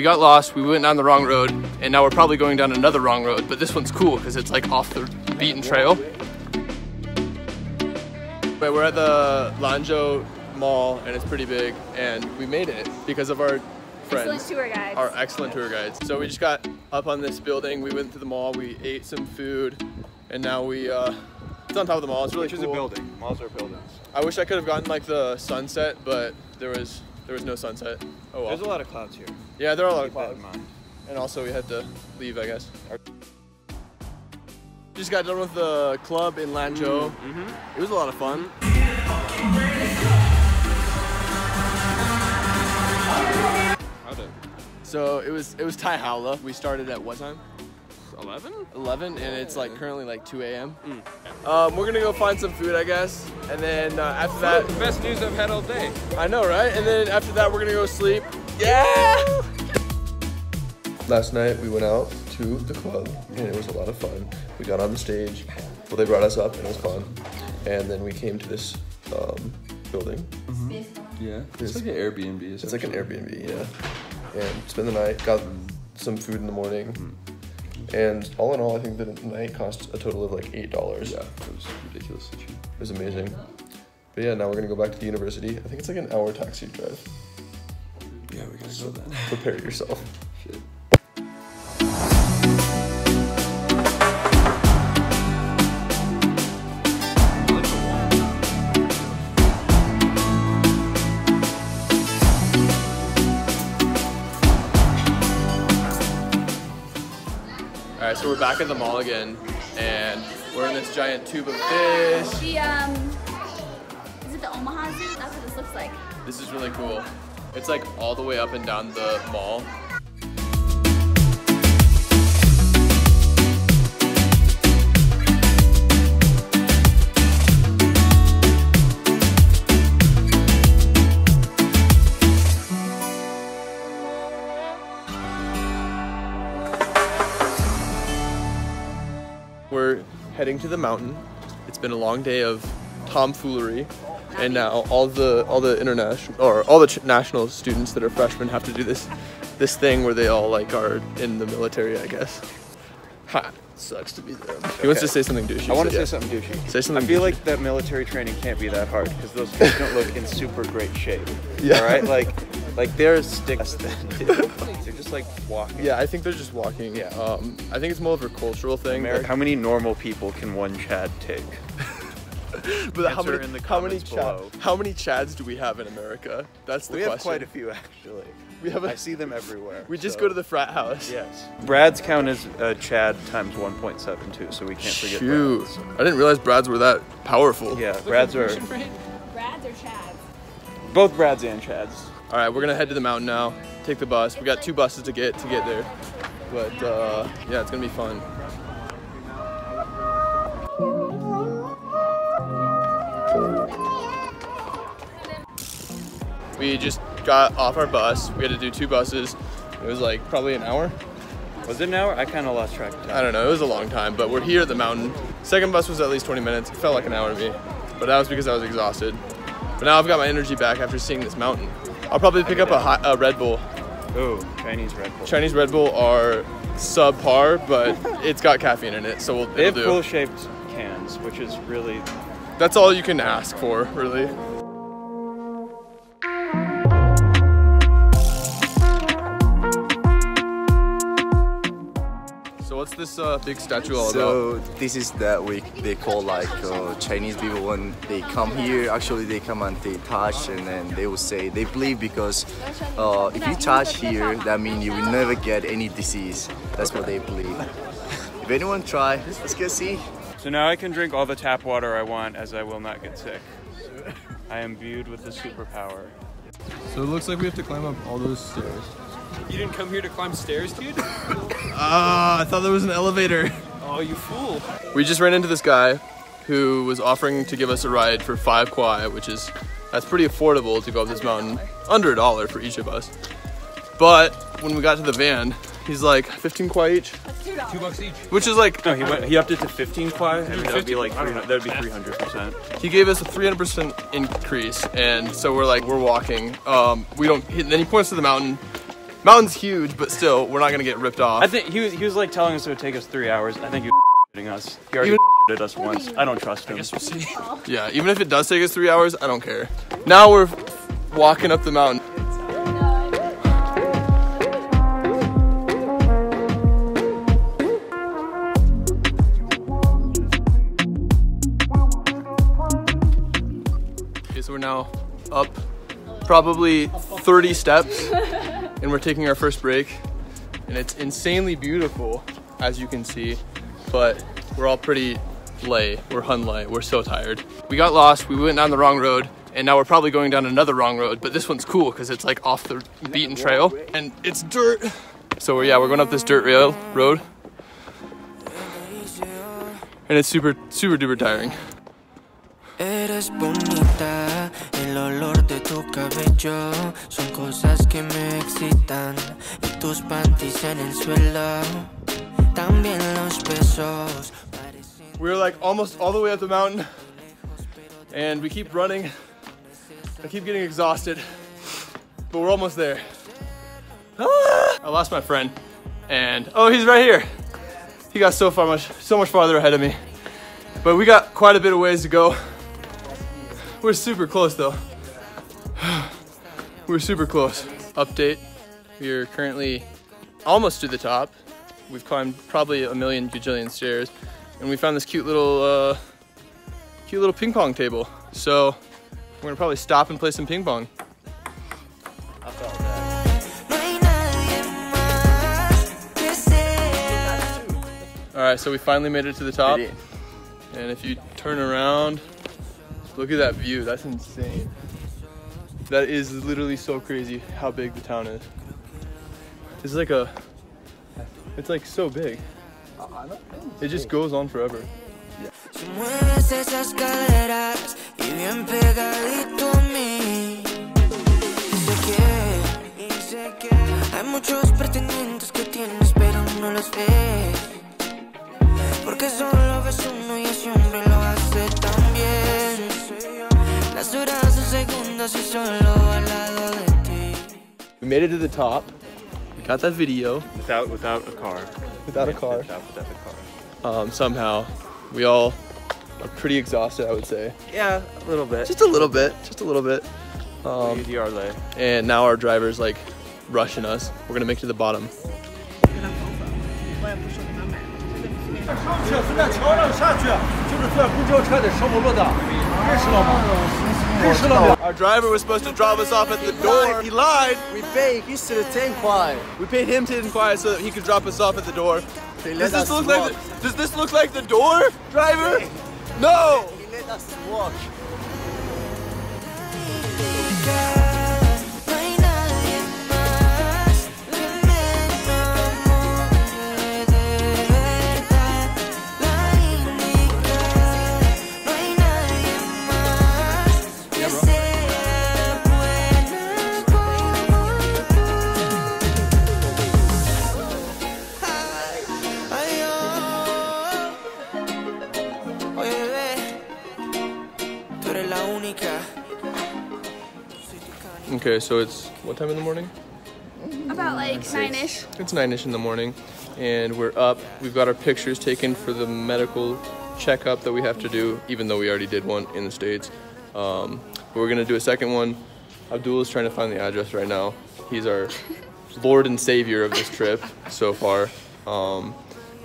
we got lost, we went down the wrong road, and now we're probably going down another wrong road, but this one's cool because it's like off the beaten trail. But we're at the Lanzhou Mall and it's pretty big, and we made it because of our friends. Excellent tour guides. Our excellent tour guides. So we just got up on this building, we went to the mall, we ate some food, and now we, uh, it's on top of the mall, it's really Which is cool. a building. Malls are buildings. I wish I could have gotten like the sunset, but there was there was no sunset. Oh well. There's a lot of clouds here. Yeah, there are a lot of Keep that clouds. in mind. And also we had to leave, I guess. Just got done with the club in Lanzhou. Mm-hmm. It was a lot of fun. So it was it was Tai Howla. We started at what time? 11? 11, and it's like currently like 2 a.m. Mm. Um, we're gonna go find some food, I guess, and then uh, after that, The Best news I've had all day. I know, right? And then after that, we're gonna go sleep. Yeah. Last night we went out to the club, and it was a lot of fun. We got on the stage. Well, they brought us up, and it was fun. And then we came to this um, building. Yeah, It's it's like an Airbnb. It's like an Airbnb, yeah. And spent the night, got some food in the morning. And all in all, I think the night cost a total of like eight dollars. Yeah, it was ridiculously cheap. It was amazing. But yeah, now we're gonna go back to the university. I think it's like an hour taxi drive. Yeah, we gotta go then. Prepare yourself. we're back at the mall again, and we're in this giant tube of fish. The um, is it the Omaha Zoo? That's what this looks like. This is really cool. It's like all the way up and down the mall. Heading to the mountain. It's been a long day of tomfoolery, and now all the all the international or all the ch- national students that are freshmen have to do this this thing where they all like are in the military, I guess. Ha! Sucks to be them. He wants to say something douchey. I want to say yeah. something douchey. Say something I feel douchey. like that military training can't be that hard because those kids don't look in super great shape. Yeah. All right, like, like they're sticks. they're just like walking. Yeah, I think they're just walking. Yeah. Um, I think it's more of a cultural thing. America, how many normal people can one Chad take? but how many, in the how many comments below. how many Chads do we have in America? That's the we question. have quite a few actually. We have a- I see them everywhere. We just so- go to the frat house. Yes. Brad's count is uh, Chad times 1.72, so we can't forget Shoot, Brad's. I didn't realize Brads were that powerful. Yeah, Brad's are Brads or Chads? both Brads and Chads. All right, we're gonna head to the mountain now. Take the bus. We got two buses to get to get there, but uh, yeah, it's gonna be fun. We just got off our bus. We had to do two buses. It was like probably an hour. Was it an hour? I kind of lost track of time. I don't know. It was a long time, but we're here at the mountain. Second bus was at least 20 minutes. It felt like an hour to me, but that was because I was exhausted. But now I've got my energy back after seeing this mountain. I'll probably pick up a, hot, a Red Bull. Oh, Chinese Red Bull. Chinese Red Bull are subpar, but it's got caffeine in it, so we'll They have it'll do. cool shaped cans, which is really That's all you can ask for, really. This uh, big statue all about? So this is that we they call like uh, Chinese people when they come here. Actually, they come and they touch, and then they will say they believe because uh, if you touch here, that means you will never get any disease. That's what they believe. If anyone try, let's go see. So now I can drink all the tap water I want as I will not get sick. I am imbued with the superpower. So it looks like we have to climb up all those stairs. You didn't come here to climb stairs, dude? Ah, I thought there was an elevator. Oh, you fool. We just ran into this guy who was offering to give us a ride for five kwai, which is that's pretty affordable to go up this mountain, under a dollar for each of us. But when we got to the van, he's like 15 kwai each, That's two dollars. Two bucks each. which is like No, he went. He upped it to 15 kwai. I mean, that would be like I don't know. 300, that would be 300 percent. he gave us a 300% increase, and so we're like we're walking. Um, we don't. He, then he points to the mountain, Mountain's huge, but still, we're not gonna get ripped off. I think he was, he was like telling us it would take us three hours. I think he was shitting us. He already Even- shitted us once. I don't trust him. Guess we'll see. yeah, even if it does take us three hours, I don't care. Now we're walking up the mountain. Okay, so we're now up probably 30 steps and we're taking our first break. And it's insanely beautiful as you can see but we're all pretty lay. We're hun lay. We're so tired. We got lost. We went down the wrong road and now we're probably going down another wrong road but this one's cool because it's like off the beaten trail and it's dirt. So yeah we're going up this dirt rail road. And it's super super duper tiring olor de tu cabello son cosas que me excitan y tus panties en el suelo, también los besos. We're like almost all the way up the mountain and we keep running. I keep getting exhausted, but we're almost there. Ah! I lost my friend and oh, he's right here. He got so far much, so much farther ahead of me. But we got quite a bit of ways to go. We're super close though. We're super close. Update. We are currently almost to the top. We've climbed probably a million gajillion stairs, and we found this cute little, uh, cute little ping pong table. So we're gonna probably stop and play some ping pong. No hay nadie más que sea. All right, so we finally made it to the top, and if you turn around, look at that view. That's insane. That is literally so crazy how big the town is. It's like a, it's like so big. It just goes on forever. Muchos pretendientes que tienes, pero no los ves. Porque We made it to the top. We got that video Without without a car. without a car. Without, without a car. Um, somehow, we all are pretty exhausted. I would say. Yeah, a little bit. Just a little bit. Just a little bit. Um, you are late. and now our driver's like rushing us. We're gonna make it to the bottom. Our driver was supposed to drop us off at the door. He lied. We paid. He said have taken quiet. We paid him ten kwai so that he could drop us off at the door. Does this look like the, does this look like the door, driver? No. He let us walk. Okay, so it's what time in the morning? About like nine-ish. It's nine-ish in the morning, and we're up. We've got our pictures taken for the medical checkup that we have to do, even though we already did one in the states. Um, but we're gonna do a second one. Abdul is trying to find the address right now. He's our Lord and Savior of this trip so far. Um,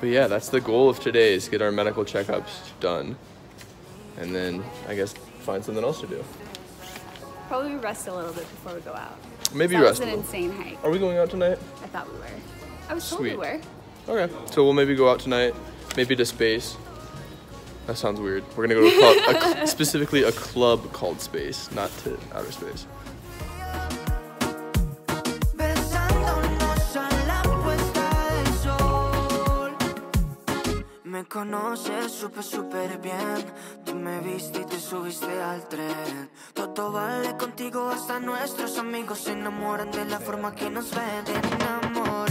but yeah, that's the goal of today: is get our medical checkups done, and then I guess find something else to do. Probably rest a little bit before we go out. Maybe that rest. was an insane hike. Are we going out tonight? I thought we were. I was told we were. Okay, so we'll maybe go out tonight, maybe to space. That sounds weird. We're gonna go to a club, a specifically a club called Space, not to outer space. Conoces súper, súper bien. Tú me viste y te subiste al tren. Todo vale contigo, hasta nuestros amigos se enamoran de la forma que nos ven.